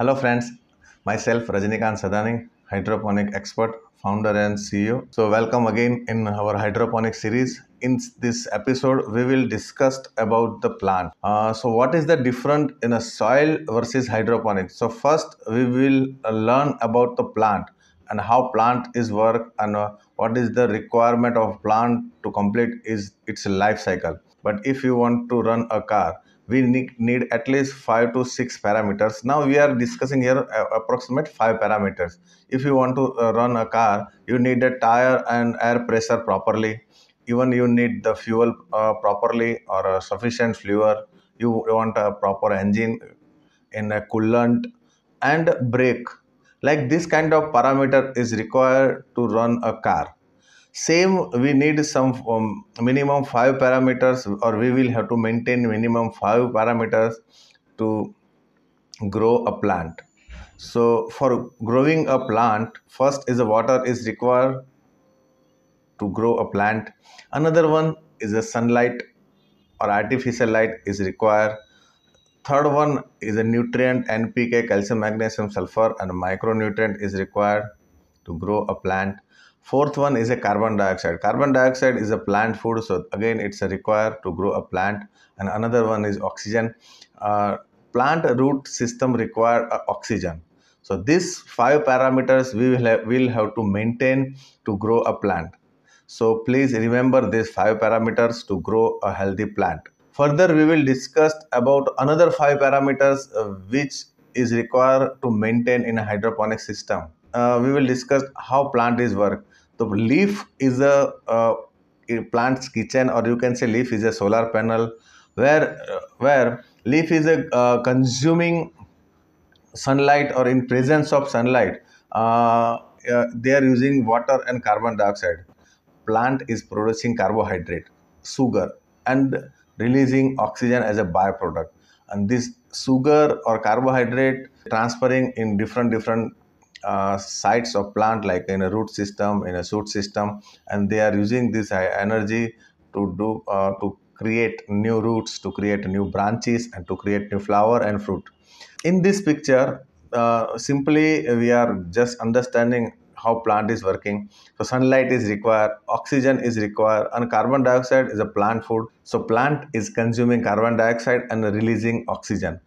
Hello friends, myself Rajinikanth Sadani, hydroponic expert, founder and CEO. So welcome again in our hydroponic series. In this episode, we will discuss about the plant. Uh, so what is the difference in a soil versus hydroponic? So first, we will learn about the plant and how plant is work and uh, what is the requirement of plant to complete is its life cycle. But if you want to run a car, we need, at least 5 to 6 parameters. Now we are discussing here uh, approximate 5 parameters. If you want to uh, run a car you need a tire and air pressure properly. Even you need the fuel uh, properly or sufficient fuel. You want a proper engine in a coolant and brake. Like this kind of parameter is required to run a car same we need some um, minimum five parameters or we will have to maintain minimum five parameters to grow a plant. So for growing a plant first is the water is required to grow a plant. Another one is the sunlight or artificial light is required. Third one is a nutrient npk calcium magnesium sulfur and micronutrient is required to grow a plant Fourth one is a carbon dioxide. Carbon dioxide is a plant food, so again it's required to grow a plant. And another one is oxygen. Uh, plant root system require uh, oxygen. So these five parameters we will have, will have to maintain to grow a plant. So please remember these five parameters to grow a healthy plant. Further, we will discuss about another five parameters uh, which is required to maintain in a hydroponic system. Uh, we will discuss how plant is work the leaf is a, uh, plant's kitchen or you can say leaf is a solar panel where uh, where leaf is a uh, consuming sunlight or in presence of sunlight uh, they are using water and carbon dioxide. Plant is producing carbohydrate sugar and releasing oxygen as a byproduct. And this sugar or carbohydrate transferring in different different uh, sites of plant like in a root system in a shoot system and they are using this energy to do uh, to create new roots to create new branches and to create new flower and fruit. In this picture uh, simply we are just understanding how plant is working. So sunlight is required oxygen is required and carbon dioxide is a plant food. So plant is consuming carbon dioxide and releasing oxygen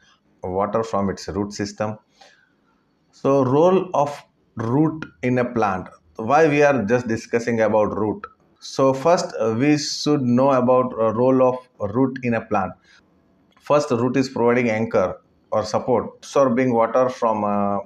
water from its root system so role of root in a plant. Why we are just discussing about root. So first uh, we should know about a role of root in a plant. First root is providing anchor or support, absorbing water from uh,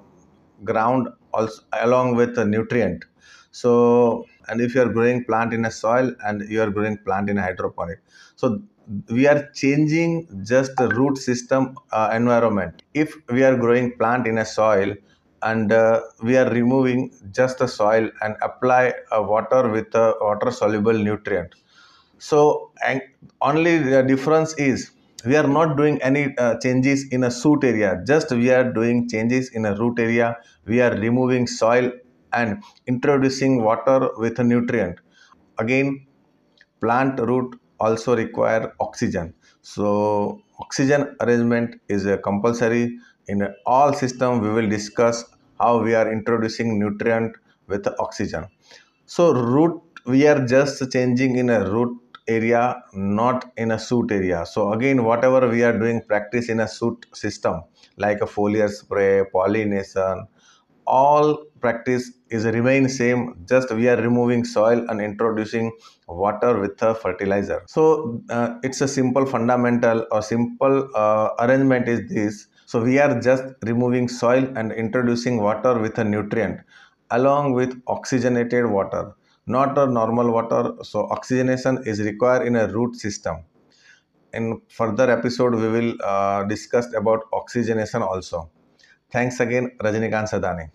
ground also along with the nutrient. So and if you are growing plant in a soil and you are growing plant in a hydroponic. So we are changing just the root system uh, environment. If we are growing plant in a soil, and uh, we are removing just the soil and apply a water with a water soluble nutrient. So only the difference is we are not doing any uh, changes in a shoot area. Just we are doing changes in a root area. We are removing soil and introducing water with a nutrient. Again plant root also require oxygen. So oxygen arrangement is a compulsory. In all system we will discuss how we are introducing nutrient with oxygen. So root we are just changing in a root area not in a shoot area. So again whatever we are doing practice in a shoot system like a foliar spray pollination all practice is remain same just we are removing soil and introducing water with a fertilizer so uh, it's a simple fundamental or simple uh, arrangement is this so we are just removing soil and introducing water with a nutrient along with oxygenated water, not a normal water. So oxygenation is required in a root system. In further episode, we will uh, discuss about oxygenation also. Thanks again, Rajinikanth Sadani.